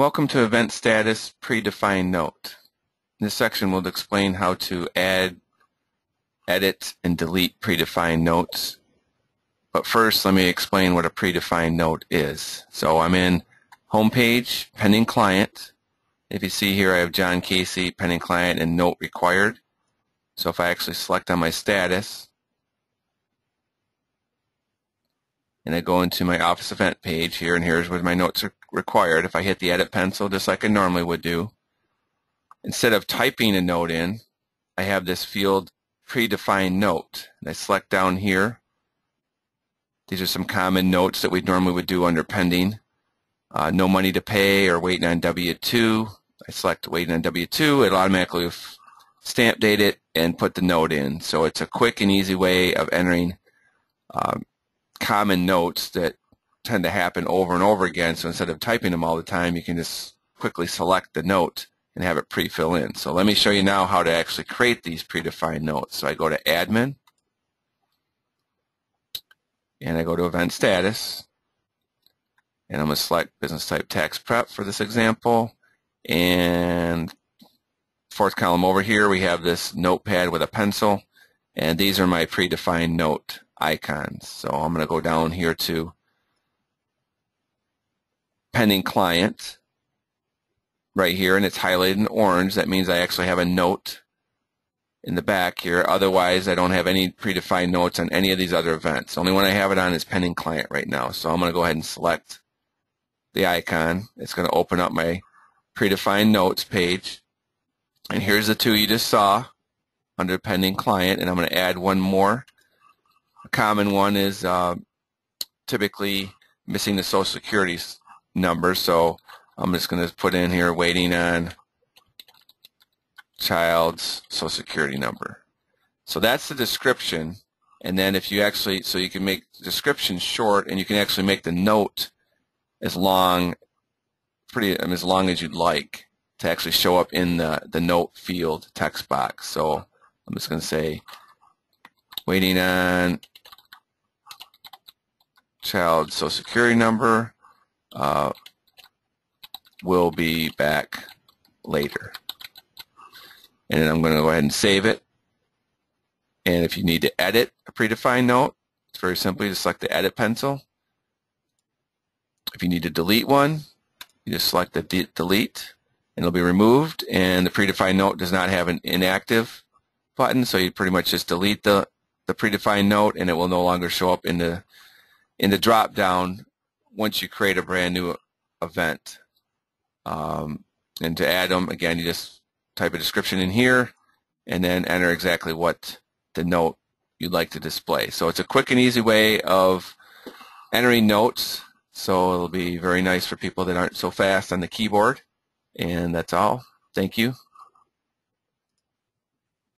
Welcome to Event Status Predefined Note. This section will explain how to add, edit, and delete predefined notes. But first, let me explain what a predefined note is. So I'm in Homepage, Pending Client. If you see here, I have John Casey, Pending Client, and Note Required. So if I actually select on my status, and I go into my Office Event page here, and here's where my notes are required. If I hit the Edit pencil, just like I normally would do, instead of typing a note in, I have this field predefined note. And I select down here. These are some common notes that we normally would do under pending. Uh, no money to pay or waiting on W-2. I select waiting on W-2. It'll automatically stamp date it and put the note in. So it's a quick and easy way of entering um, common notes that tend to happen over and over again. So instead of typing them all the time, you can just quickly select the note and have it pre-fill in. So let me show you now how to actually create these predefined notes. So I go to Admin, and I go to Event Status, and I'm going to select Business Type Tax Prep for this example, and fourth column over here we have this notepad with a pencil, and these are my predefined note icons. So I'm going to go down here to pending client right here and it's highlighted in orange. That means I actually have a note in the back here. Otherwise, I don't have any predefined notes on any of these other events. The only one I have it on is pending client right now. So I'm going to go ahead and select the icon. It's going to open up my predefined notes page. And here's the two you just saw under pending client. And I'm going to add one more. Common one is uh, typically missing the Social Security number. So I'm just going to put in here waiting on child's social security number. So that's the description. And then if you actually, so you can make description short and you can actually make the note as long, pretty I mean, as long as you'd like to actually show up in the, the note field text box. So I'm just going to say waiting on child's social security number uh, will be back later. And then I'm going to go ahead and save it. And if you need to edit a predefined note, it's very simply just select the edit pencil. If you need to delete one, you just select the de delete and it'll be removed and the predefined note does not have an inactive button so you pretty much just delete the, the predefined note and it will no longer show up in the in the drop down once you create a brand new event. Um, and to add them, again, you just type a description in here and then enter exactly what the note you'd like to display. So it's a quick and easy way of entering notes. So it'll be very nice for people that aren't so fast on the keyboard. And that's all. Thank you.